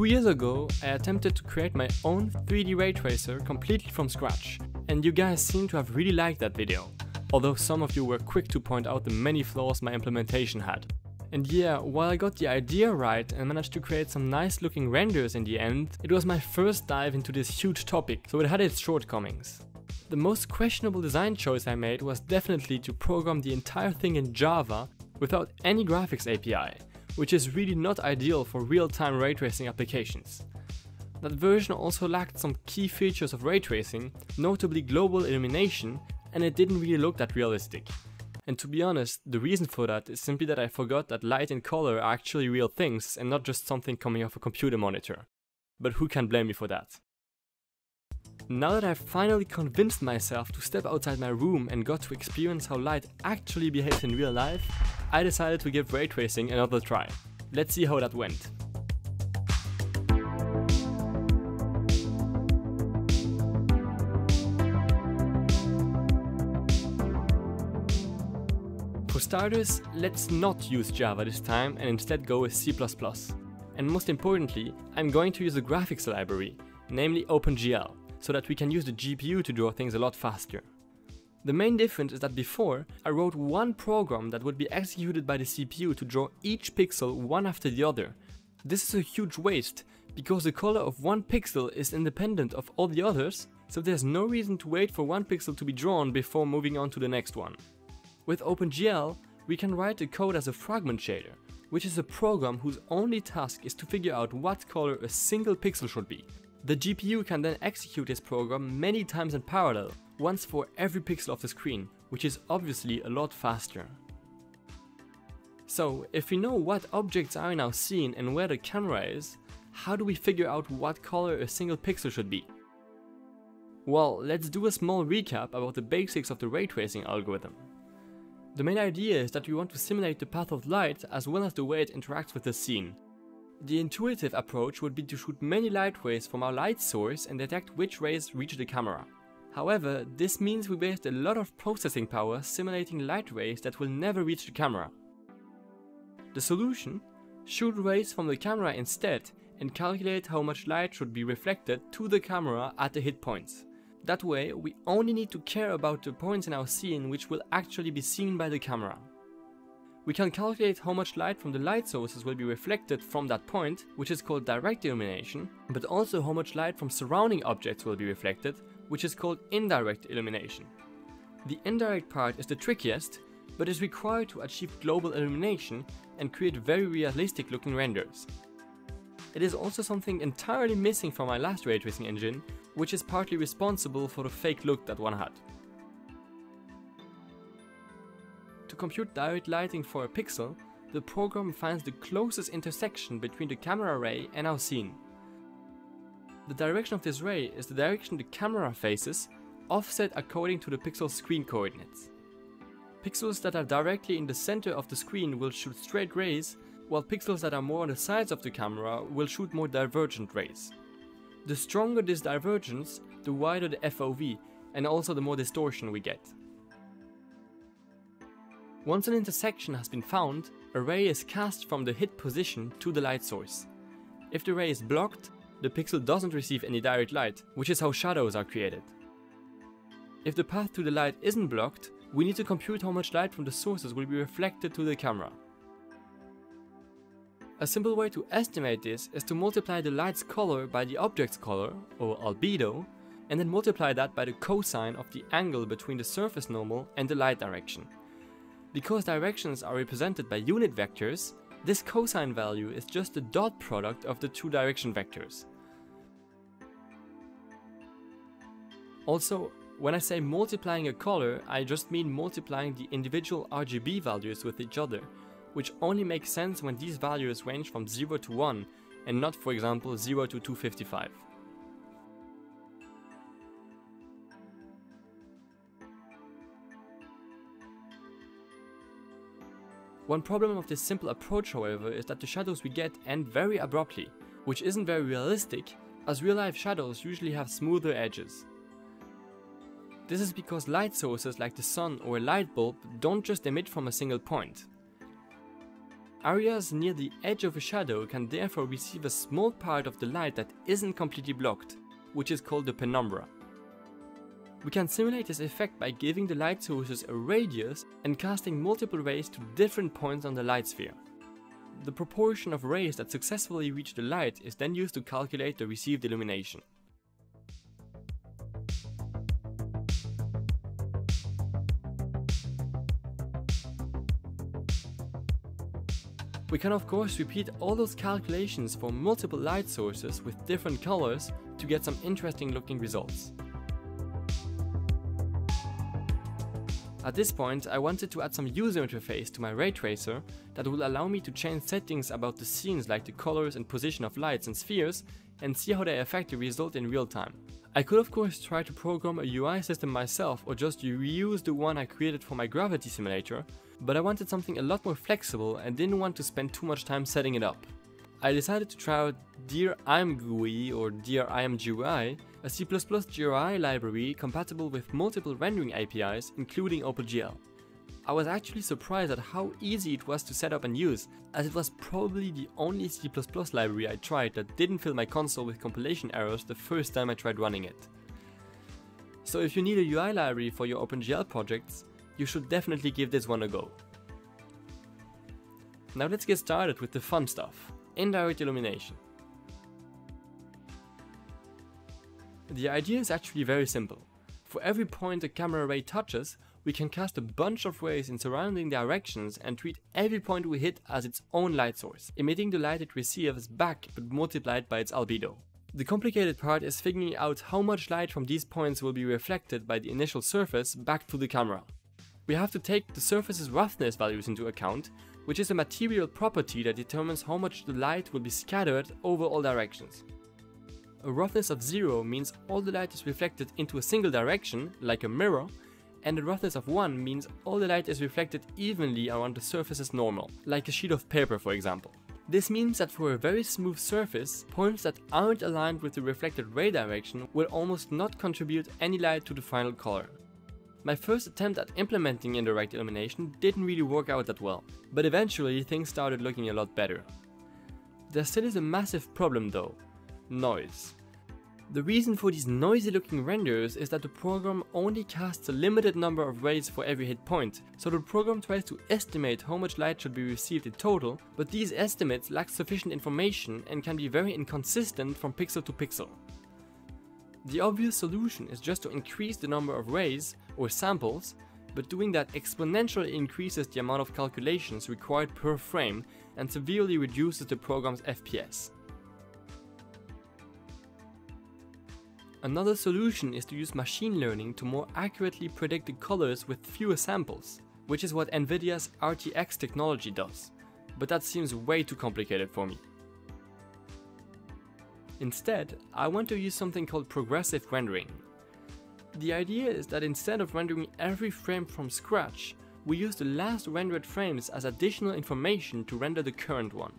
Two years ago, I attempted to create my own 3D ray tracer completely from scratch, and you guys seem to have really liked that video, although some of you were quick to point out the many flaws my implementation had. And yeah, while I got the idea right and managed to create some nice looking renders in the end, it was my first dive into this huge topic, so it had its shortcomings. The most questionable design choice I made was definitely to program the entire thing in Java without any graphics API, which is really not ideal for real-time ray tracing applications. That version also lacked some key features of ray tracing, notably global illumination, and it didn't really look that realistic. And to be honest, the reason for that is simply that I forgot that light and color are actually real things and not just something coming off a computer monitor. But who can blame me for that? Now that I've finally convinced myself to step outside my room and got to experience how light actually behaves in real life, I decided to give ray tracing another try. Let's see how that went. For starters, let's not use Java this time and instead go with C++. And most importantly, I'm going to use a graphics library, namely OpenGL so that we can use the GPU to draw things a lot faster. The main difference is that before, I wrote one program that would be executed by the CPU to draw each pixel one after the other. This is a huge waste, because the color of one pixel is independent of all the others, so there's no reason to wait for one pixel to be drawn before moving on to the next one. With OpenGL, we can write the code as a fragment shader, which is a program whose only task is to figure out what color a single pixel should be, the GPU can then execute this program many times in parallel, once for every pixel of the screen, which is obviously a lot faster. So, if we know what objects are in our scene and where the camera is, how do we figure out what color a single pixel should be? Well, let's do a small recap about the basics of the ray tracing algorithm. The main idea is that we want to simulate the path of light as well as the way it interacts with the scene, the intuitive approach would be to shoot many light rays from our light source and detect which rays reach the camera. However, this means we waste a lot of processing power simulating light rays that will never reach the camera. The solution? Shoot rays from the camera instead and calculate how much light should be reflected to the camera at the hit points. That way, we only need to care about the points in our scene which will actually be seen by the camera. We can calculate how much light from the light sources will be reflected from that point, which is called direct illumination, but also how much light from surrounding objects will be reflected, which is called indirect illumination. The indirect part is the trickiest, but is required to achieve global illumination and create very realistic looking renders. It is also something entirely missing from my last ray tracing engine, which is partly responsible for the fake look that one had. Compute direct lighting for a pixel, the program finds the closest intersection between the camera ray and our scene. The direction of this ray is the direction the camera faces, offset according to the pixel's screen coordinates. Pixels that are directly in the center of the screen will shoot straight rays, while pixels that are more on the sides of the camera will shoot more divergent rays. The stronger this divergence, the wider the FOV, and also the more distortion we get. Once an intersection has been found, a ray is cast from the hit position to the light source. If the ray is blocked, the pixel doesn't receive any direct light, which is how shadows are created. If the path to the light isn't blocked, we need to compute how much light from the sources will be reflected to the camera. A simple way to estimate this is to multiply the light's color by the object's color, or albedo, and then multiply that by the cosine of the angle between the surface normal and the light direction. Because directions are represented by unit vectors, this cosine value is just the dot product of the two direction vectors. Also, when I say multiplying a color, I just mean multiplying the individual RGB values with each other, which only makes sense when these values range from 0 to 1 and not for example 0 to 255. One problem of this simple approach however is that the shadows we get end very abruptly, which isn't very realistic as real life shadows usually have smoother edges. This is because light sources like the sun or a light bulb don't just emit from a single point. Areas near the edge of a shadow can therefore receive a small part of the light that isn't completely blocked, which is called the penumbra. We can simulate this effect by giving the light sources a radius and casting multiple rays to different points on the light sphere. The proportion of rays that successfully reach the light is then used to calculate the received illumination. We can of course repeat all those calculations for multiple light sources with different colors to get some interesting looking results. At this point, I wanted to add some user interface to my ray tracer that will allow me to change settings about the scenes like the colors and position of lights and spheres and see how they affect the result in real time. I could of course try to program a UI system myself or just reuse the one I created for my gravity simulator, but I wanted something a lot more flexible and didn't want to spend too much time setting it up. I decided to try out Dear ImGui or Dear ImGui, a C++ GUI library compatible with multiple rendering APIs including OpenGL. I was actually surprised at how easy it was to set up and use, as it was probably the only C++ library I tried that didn't fill my console with compilation errors the first time I tried running it. So if you need a UI library for your OpenGL projects, you should definitely give this one a go. Now let's get started with the fun stuff, indirect illumination. The idea is actually very simple. For every point a camera ray touches, we can cast a bunch of rays in surrounding directions and treat every point we hit as its own light source, emitting the light it receives back but multiplied by its albedo. The complicated part is figuring out how much light from these points will be reflected by the initial surface back to the camera we have to take the surface's roughness values into account, which is a material property that determines how much the light will be scattered over all directions. A roughness of 0 means all the light is reflected into a single direction, like a mirror, and a roughness of 1 means all the light is reflected evenly around the surface as normal, like a sheet of paper for example. This means that for a very smooth surface, points that aren't aligned with the reflected ray direction will almost not contribute any light to the final color. My first attempt at implementing indirect illumination didn't really work out that well, but eventually things started looking a lot better. There still is a massive problem though, noise. The reason for these noisy looking renders is that the program only casts a limited number of rays for every hit point, so the program tries to estimate how much light should be received in total, but these estimates lack sufficient information and can be very inconsistent from pixel to pixel. The obvious solution is just to increase the number of rays, or samples, but doing that exponentially increases the amount of calculations required per frame and severely reduces the program's FPS. Another solution is to use machine learning to more accurately predict the colors with fewer samples, which is what Nvidia's RTX technology does, but that seems way too complicated for me. Instead, I want to use something called progressive rendering. The idea is that instead of rendering every frame from scratch, we use the last rendered frames as additional information to render the current one.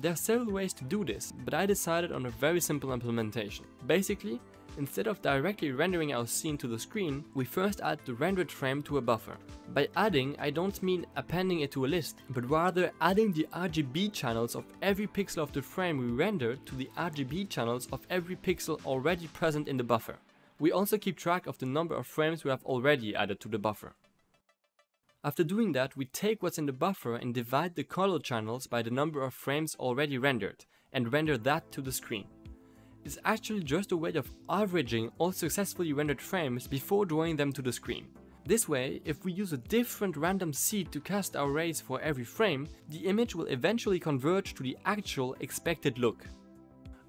There are several ways to do this, but I decided on a very simple implementation. Basically, Instead of directly rendering our scene to the screen, we first add the rendered frame to a buffer. By adding, I don't mean appending it to a list, but rather adding the RGB channels of every pixel of the frame we render to the RGB channels of every pixel already present in the buffer. We also keep track of the number of frames we have already added to the buffer. After doing that, we take what's in the buffer and divide the color channels by the number of frames already rendered, and render that to the screen It's actually just a way of averaging all successfully rendered frames before drawing them to the screen. This way, if we use a different random seed to cast our rays for every frame, the image will eventually converge to the actual expected look.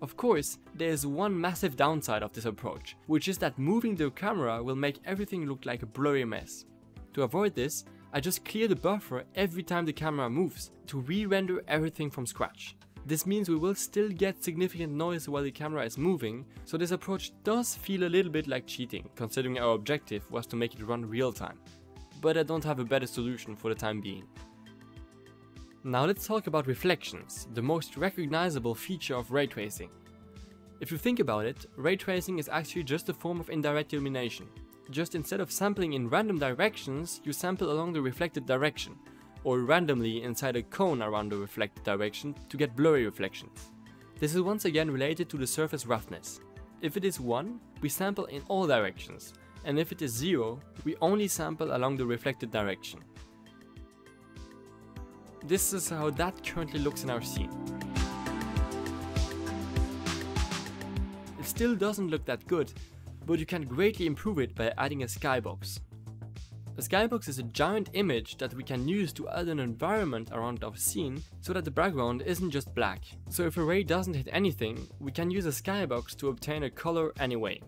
Of course, there is one massive downside of this approach, which is that moving the camera will make everything look like a blurry mess. To avoid this, I just clear the buffer every time the camera moves to re-render everything from scratch. This means we will still get significant noise while the camera is moving, so this approach does feel a little bit like cheating, considering our objective was to make it run real time. But I don't have a better solution for the time being. Now let's talk about reflections, the most recognizable feature of ray tracing. If you think about it, ray tracing is actually just a form of indirect illumination. Just instead of sampling in random directions, you sample along the reflected direction, or randomly inside a cone around the reflected direction to get blurry reflections. This is once again related to the surface roughness. If it is 1, we sample in all directions, and if it is 0, we only sample along the reflected direction. This is how that currently looks in our scene. It still doesn't look that good, but you can greatly improve it by adding a skybox. A skybox is a giant image that we can use to add an environment around our scene so that the background isn't just black. So if a ray doesn't hit anything, we can use a skybox to obtain a color anyway.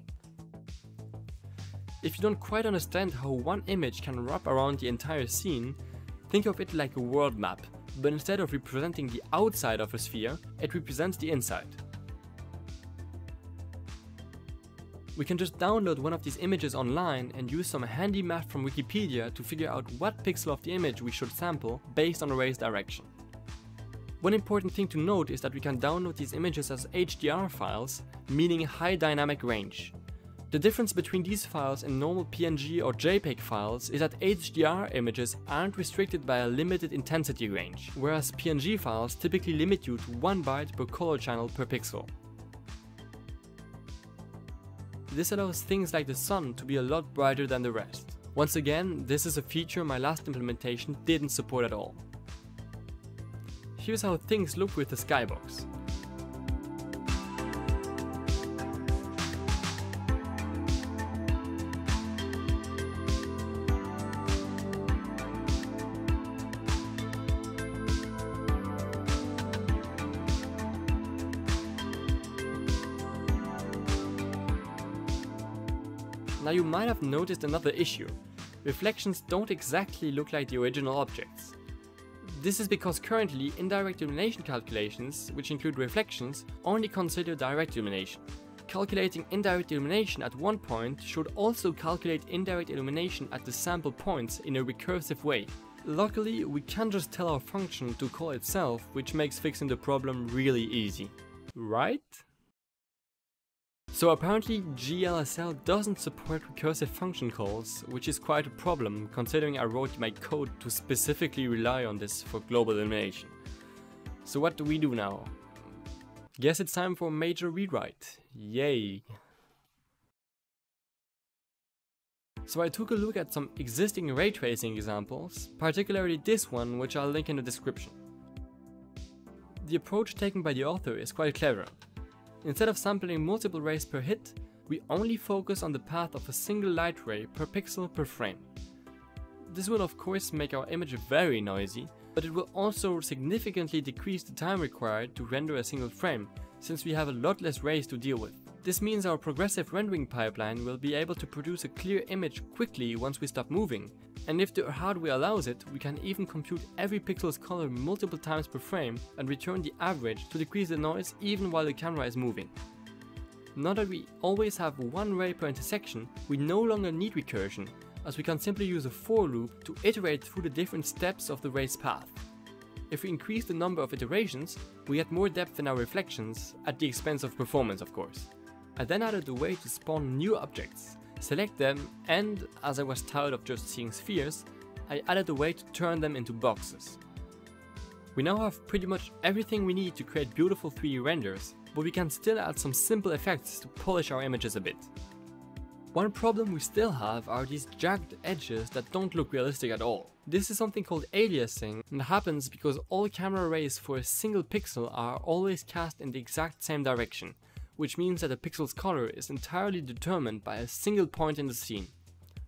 If you don't quite understand how one image can wrap around the entire scene, think of it like a world map, but instead of representing the outside of a sphere, it represents the inside. We can just download one of these images online and use some handy math from Wikipedia to figure out what pixel of the image we should sample based on a ray's direction. One important thing to note is that we can download these images as HDR files, meaning high dynamic range. The difference between these files and normal PNG or JPEG files is that HDR images aren't restricted by a limited intensity range, whereas PNG files typically limit you to 1 byte per color channel per pixel. This allows things like the sun to be a lot brighter than the rest. Once again, this is a feature my last implementation didn't support at all. Here's how things look with the skybox. Now you might have noticed another issue. Reflections don't exactly look like the original objects. This is because currently indirect illumination calculations, which include reflections, only consider direct illumination. Calculating indirect illumination at one point should also calculate indirect illumination at the sample points in a recursive way. Luckily, we can just tell our function to call itself, which makes fixing the problem really easy. Right? So apparently GLSL doesn't support recursive function calls, which is quite a problem considering I wrote my code to specifically rely on this for global illumination. So what do we do now? Guess it's time for a major rewrite. Yay! So I took a look at some existing ray tracing examples, particularly this one which I'll link in the description. The approach taken by the author is quite clever. Instead of sampling multiple rays per hit, we only focus on the path of a single light ray per pixel per frame. This will of course make our image very noisy, but it will also significantly decrease the time required to render a single frame, since we have a lot less rays to deal with. This means our progressive rendering pipeline will be able to produce a clear image quickly once we stop moving, and if the hardware allows it, we can even compute every pixel's color multiple times per frame and return the average to decrease the noise even while the camera is moving. Now that we always have one ray per intersection, we no longer need recursion, as we can simply use a for loop to iterate through the different steps of the ray's path. If we increase the number of iterations, we get more depth in our reflections, at the expense of performance of course. I then added a way to spawn new objects, select them, and as I was tired of just seeing spheres, I added a way to turn them into boxes. We now have pretty much everything we need to create beautiful 3D renders, but we can still add some simple effects to polish our images a bit. One problem we still have are these jagged edges that don't look realistic at all. This is something called aliasing and happens because all camera rays for a single pixel are always cast in the exact same direction, which means that a pixel's color is entirely determined by a single point in the scene.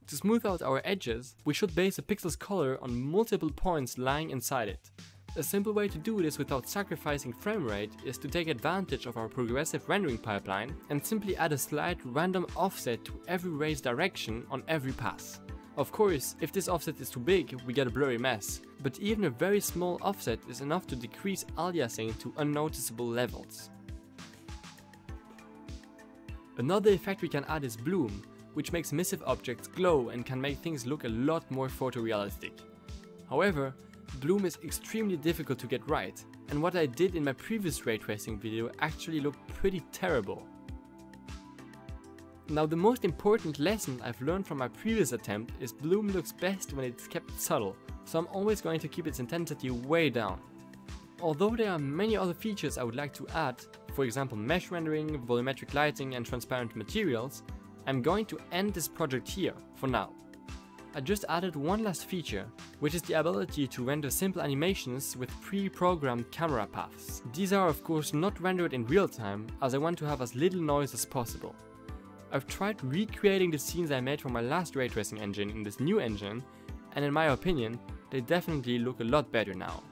To smooth out our edges, we should base a pixel's color on multiple points lying inside it. A simple way to do this without sacrificing frame rate is to take advantage of our progressive rendering pipeline and simply add a slight random offset to every ray's direction on every pass. Of course, if this offset is too big, we get a blurry mess, but even a very small offset is enough to decrease aliasing to unnoticeable levels. Another effect we can add is bloom, which makes emissive objects glow and can make things look a lot more photorealistic. However, bloom is extremely difficult to get right, and what I did in my previous ray tracing video actually looked pretty terrible. Now the most important lesson I've learned from my previous attempt is bloom looks best when it's kept subtle, so I'm always going to keep its intensity way down. Although there are many other features I would like to add, for example mesh rendering, volumetric lighting and transparent materials, I'm going to end this project here, for now. I just added one last feature, which is the ability to render simple animations with pre-programmed camera paths. These are of course not rendered in real time, as I want to have as little noise as possible. I've tried recreating the scenes I made from my last ray tracing engine in this new engine, and in my opinion, they definitely look a lot better now.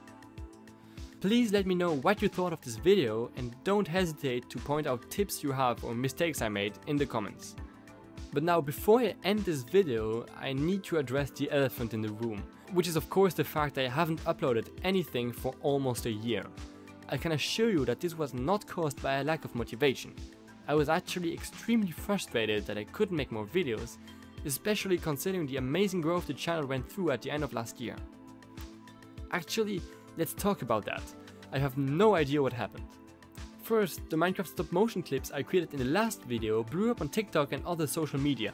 Please let me know what you thought of this video and don't hesitate to point out tips you have or mistakes I made in the comments. But now before I end this video, I need to address the elephant in the room, which is of course the fact that I haven't uploaded anything for almost a year. I can assure you that this was not caused by a lack of motivation. I was actually extremely frustrated that I couldn't make more videos, especially considering the amazing growth the channel went through at the end of last year. Actually, let's talk about that. I have no idea what happened. First, the Minecraft stop motion clips I created in the last video blew up on TikTok and other social media.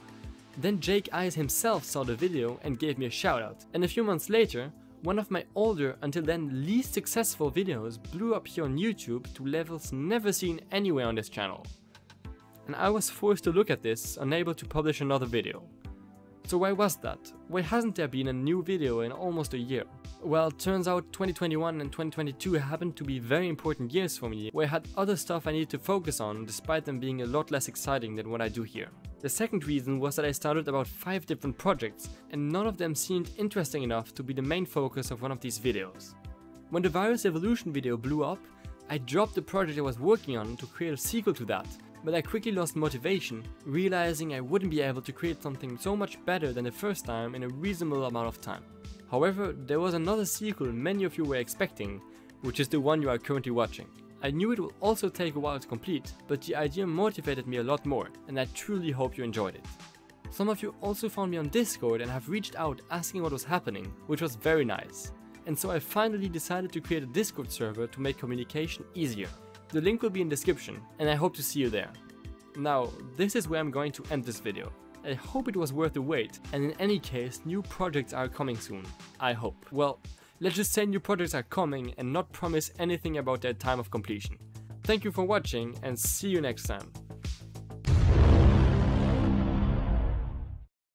Then Jake Eyes himself saw the video and gave me a shoutout. And a few months later, one of my older, until then least successful videos blew up here on YouTube to levels never seen anywhere on this channel. And I was forced to look at this, unable to publish another video. So why was that? Why hasn't there been a new video in almost a year? Well, turns out 2021 and 2022 happened to be very important years for me, where I had other stuff I needed to focus on despite them being a lot less exciting than what I do here. The second reason was that I started about 5 different projects, and none of them seemed interesting enough to be the main focus of one of these videos. When the Virus Evolution video blew up, I dropped the project I was working on to create a sequel to that, but I quickly lost motivation, realizing I wouldn't be able to create something so much better than the first time in a reasonable amount of time. However, there was another sequel many of you were expecting, which is the one you are currently watching. I knew it would also take a while to complete, but the idea motivated me a lot more, and I truly hope you enjoyed it. Some of you also found me on Discord and have reached out asking what was happening, which was very nice. And so I finally decided to create a Discord server to make communication easier. The link will be in description, and I hope to see you there. Now, this is where I'm going to end this video. I hope it was worth the wait, and in any case, new projects are coming soon. I hope. Well, let's just say new projects are coming and not promise anything about their time of completion. Thank you for watching and see you next time.